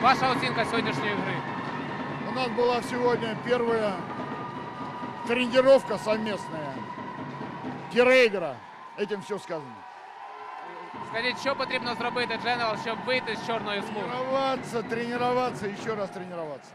Ваша оценка сегодняшней игры? У нас была сегодня первая тренировка совместная. Тире-игра. Этим все сказано. Скажіть, що потрібно зробити Дженерал, щоб вийти з чорної смуги? Тренироваться, тренироваться, еще раз тренироваться.